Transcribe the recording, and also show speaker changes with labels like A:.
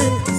A: ơi